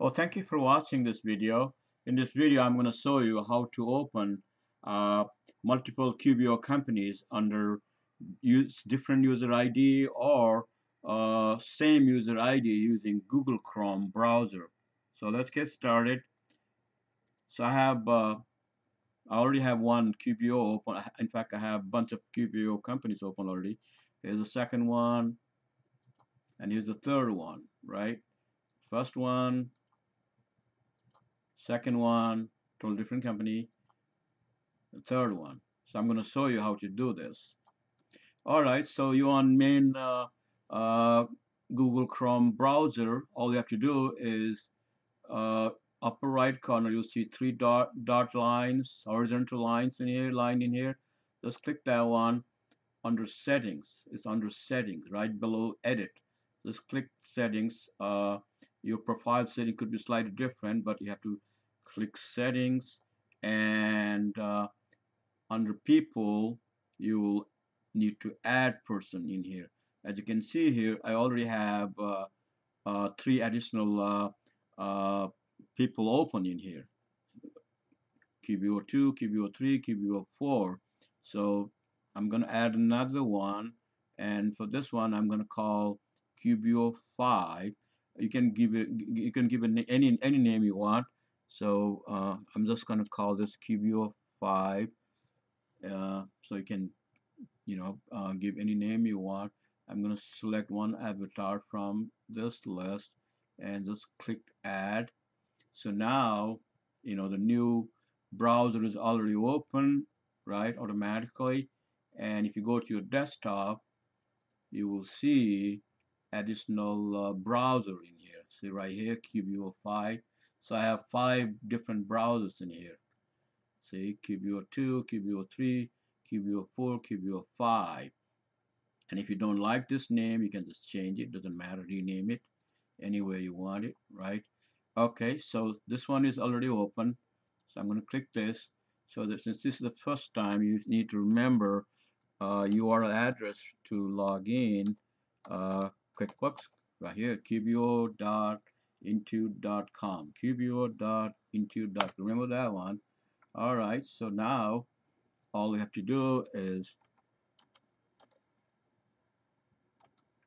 Well, thank you for watching this video. In this video, I'm going to show you how to open uh, multiple QBO companies under use different user ID or uh, same user ID using Google Chrome browser. So let's get started. So I have, uh, I already have one QBO open. In fact, I have a bunch of QBO companies open already. Here's the second one, and here's the third one, right? First one, second one, totally different company, the third one. So I'm going to show you how to do this. All right, so you on main uh, uh, Google Chrome browser, all you have to do is uh, upper right corner, you'll see three dot, dot lines, horizontal lines in here, line in here. Just click that one under settings. It's under settings, right below edit. Just click settings. Uh, your profile setting could be slightly different, but you have to click settings and uh, under people you will need to add person in here. As you can see here I already have uh, uh, three additional uh, uh, people open in here. QBO2 QBO3 QBO4 so I'm gonna add another one and for this one I'm gonna call QBO5 you can give it you can give it any any name you want so uh, I'm just going to call this QBO5 uh, so you can you know uh, give any name you want. I'm going to select one avatar from this list and just click add. So now you know the new browser is already open right automatically. And if you go to your desktop you will see additional uh, browser in here. See right here QBO5 so I have five different browsers in here. See QBO2, QBO3, QBO4, QBO5. And if you don't like this name, you can just change it. Doesn't matter, rename it any way you want it, right? Okay, so this one is already open. So I'm going to click this. So that since this is the first time, you need to remember uh, URL address to log in uh, QuickBooks right here, QBO intuit.com qbo.intuit.com remember that one? All right so now all you have to do is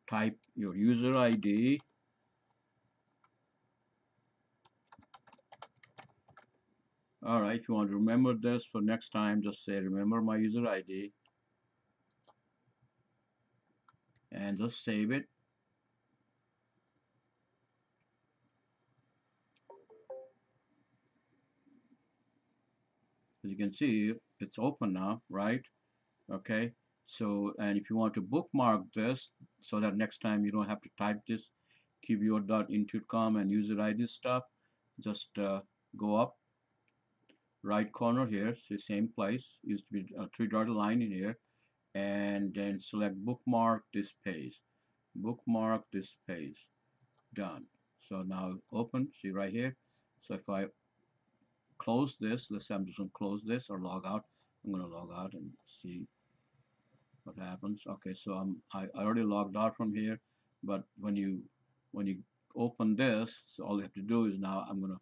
type your user ID all right if you want to remember this for next time just say remember my user ID and just save it as you can see it's open now right? Okay so and if you want to bookmark this so that next time you don't have to type this qbo.intuit.com and user ID stuff just uh, go up right corner here see same place used to be a three dotted line in here and then select bookmark this page. Bookmark this page. Done. So now open see right here? So if I close this. Let's say I'm just going to close this or log out. I'm going to log out and see what happens. Okay so I'm I, I already logged out from here but when you when you open this so all you have to do is now I'm gonna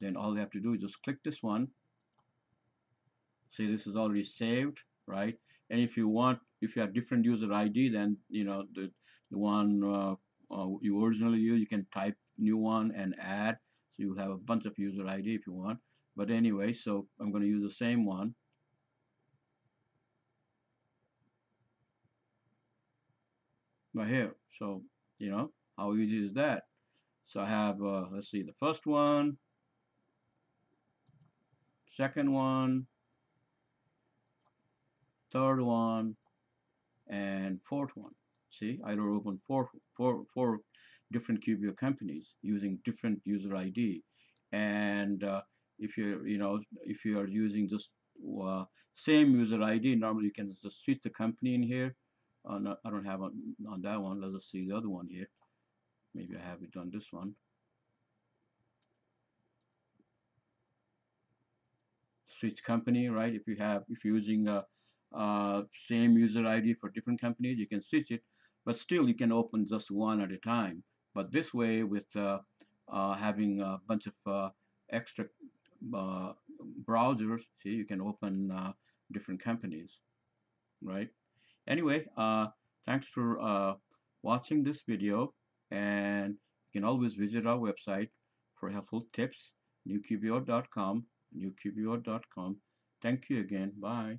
then all you have to do is just click this one. See this is already saved right? And if you want if you have different user ID then you know the the one uh, uh, you originally use you can type new one and add. So you have a bunch of user ID if you want but anyway, so I'm going to use the same one. Right here. So, you know, how easy is that? So I have, uh, let's see, the first one, second one, third one, and fourth one. See, I open four, four, four different QBO companies using different user ID. And uh, if you're you know if you are using just uh, same user ID normally you can just switch the company in here. Uh, no, I don't have on, on that one. Let's just see the other one here. Maybe I have it on this one. Switch company right? If you have if you're using a, uh, same user ID for different companies you can switch it but still you can open just one at a time. But this way with uh, uh, having a bunch of uh, extra uh, browsers see you can open uh, different companies right? Anyway uh, thanks for uh, watching this video and you can always visit our website for helpful tips newqbo.com newqbo.com thank you again. Bye